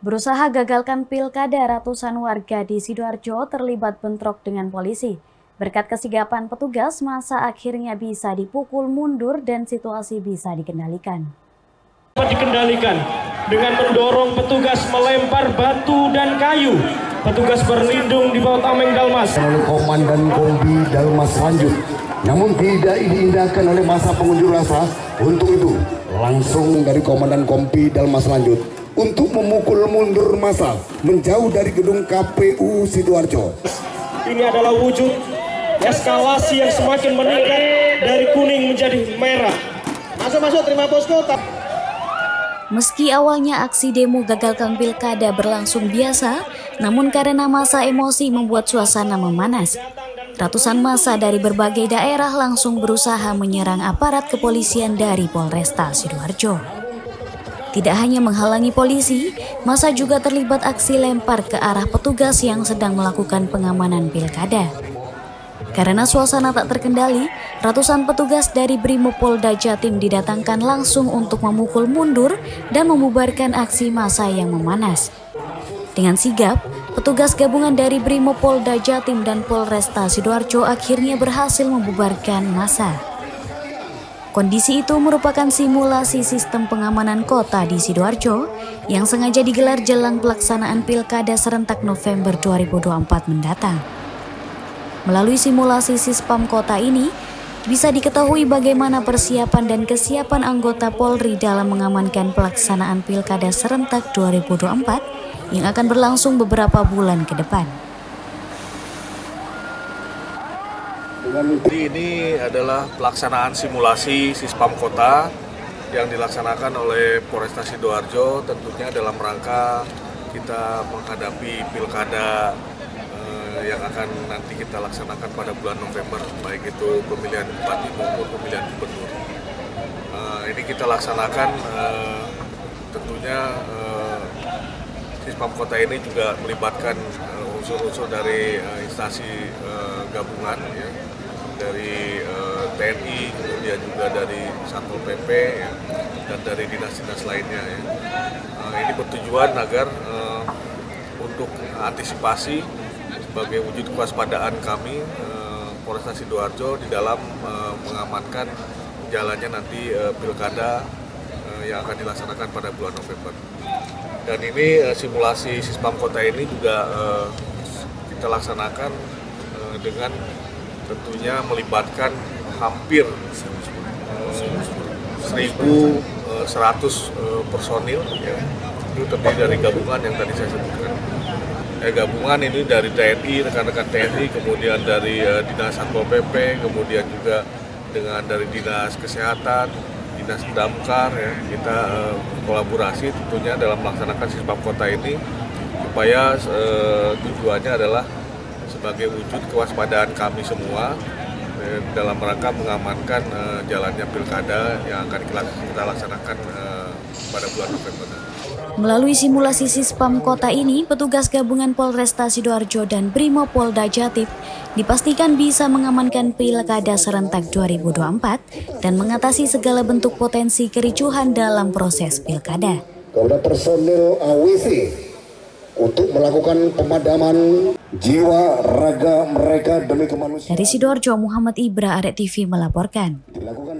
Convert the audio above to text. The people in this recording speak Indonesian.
Berusaha gagalkan pilkada ratusan warga di Sidoarjo terlibat bentrok dengan polisi. Berkat kesigapan petugas, masa akhirnya bisa dipukul mundur dan situasi bisa dikendalikan. Dikendalikan dengan mendorong petugas melempar batu dan kayu. Petugas berlindung di bawah tameng Dalmas. Oleh Komandan Kombi Dalmas lanjut. Namun tidak diindahkan oleh masa pengunjuk rasa. Untuk itu, langsung dari Komandan Kompi Dalmas lanjut untuk memukul mundur masa menjauh dari gedung KPU Sidoarjo. Ini adalah wujud eskalasi yang semakin meningkat dari kuning menjadi merah. Masuk-masuk terima posko. Meski awalnya aksi demo gagalkan pilkada berlangsung biasa, namun karena masa emosi membuat suasana memanas. Ratusan masa dari berbagai daerah langsung berusaha menyerang aparat kepolisian dari Polresta Sidoarjo. Tidak hanya menghalangi polisi, masa juga terlibat aksi lempar ke arah petugas yang sedang melakukan pengamanan pilkada. Karena suasana tak terkendali, ratusan petugas dari Brimopolda Jatim didatangkan langsung untuk memukul mundur dan membubarkan aksi massa yang memanas. Dengan sigap, petugas gabungan dari Brimopolda Jatim dan Polresta Sidoarjo akhirnya berhasil membubarkan massa. Kondisi itu merupakan simulasi sistem pengamanan kota di Sidoarjo yang sengaja digelar jelang pelaksanaan Pilkada serentak November 2024 mendatang. Melalui simulasi Sispam kota ini, bisa diketahui bagaimana persiapan dan kesiapan anggota Polri dalam mengamankan pelaksanaan Pilkada serentak 2024 yang akan berlangsung beberapa bulan ke depan. Jadi ini adalah pelaksanaan simulasi Sispam Kota yang dilaksanakan oleh Polresta Sidoarjo tentunya dalam rangka kita menghadapi pilkada eh, yang akan nanti kita laksanakan pada bulan November baik itu pemilihan bupati maupun pemilihan gubernur. Eh, ini kita laksanakan eh, tentunya eh, Sispam Kota ini juga melibatkan eh, unsur-unsur dari uh, instansi uh, gabungan ya, dari uh, eh, TNI, kemudian juga dari Satpol PP ya, dan dari dinas-dinas lainnya. Ya. Uh, ini bertujuan agar uh, untuk antisipasi sebagai wujud kewaspadaan kami uh, Polresta Sidoarjo di dalam uh, mengamankan jalannya nanti uh, pilkada uh, yang akan dilaksanakan pada bulan November. Dan ini simulasi Sispam Kota ini juga kita laksanakan uh, dengan tentunya melibatkan hampir uh, 1.100 uh, personil ya. itu terdiri dari gabungan yang tadi saya sebutkan. Eh, gabungan ini dari TNI rekan-rekan TNI kemudian dari uh, dinas satpol pp kemudian juga dengan dari dinas kesehatan dinas damkar ya. Kita uh, kolaborasi tentunya dalam melaksanakan sistem kota ini supaya uh, tujuannya adalah sebagai wujud kewaspadaan kami semua eh, dalam rangka mengamankan eh, jalannya pilkada yang akan kita laksanakan eh, pada bulan November. Melalui simulasi Sispam kota ini, petugas gabungan Polresta Sidoarjo dan Brimo Polda Jatim dipastikan bisa mengamankan pilkada serentak 2024 dan mengatasi segala bentuk potensi kericuhan dalam proses pilkada. Kalau personil AWC untuk melakukan pemadaman jiwa raga mereka demi kemanusiaan. Dari Sidoarjo, Muhammad Ibra, Arek TV melaporkan. Dilakukan